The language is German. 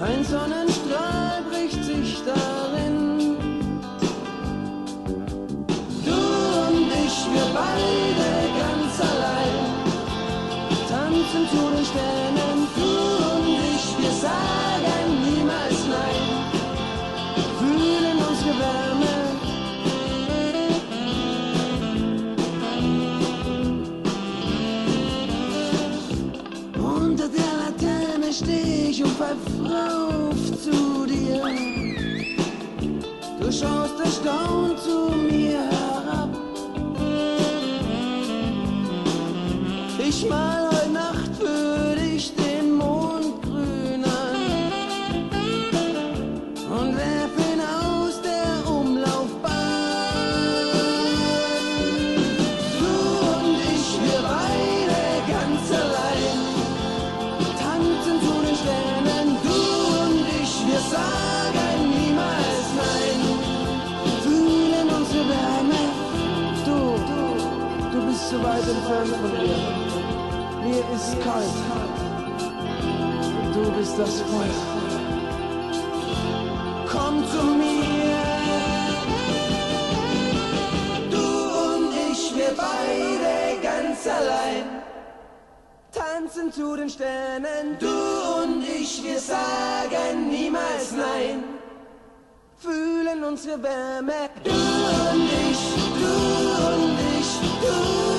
Ein Sonnenstrahl bricht sich darin. Du und ich, wir beide ganz allein, tanzen zu den Sternen. Du und ich, wir sagen niemals nein, fühlen unsere Wärme. Unter der Laterne steh ich und pfeif rauf zu dir. Du schaust erstaunt zu mir herab. Ich mal weit entfernt von mir. Mir ist kalt, du bist das Feuer. Komm zu mir, du und ich, wir beide ganz allein tanzen zu den Sternen. Du und ich, wir sagen niemals nein. Fühlen unsere Wärme. Du und ich, du und ich, du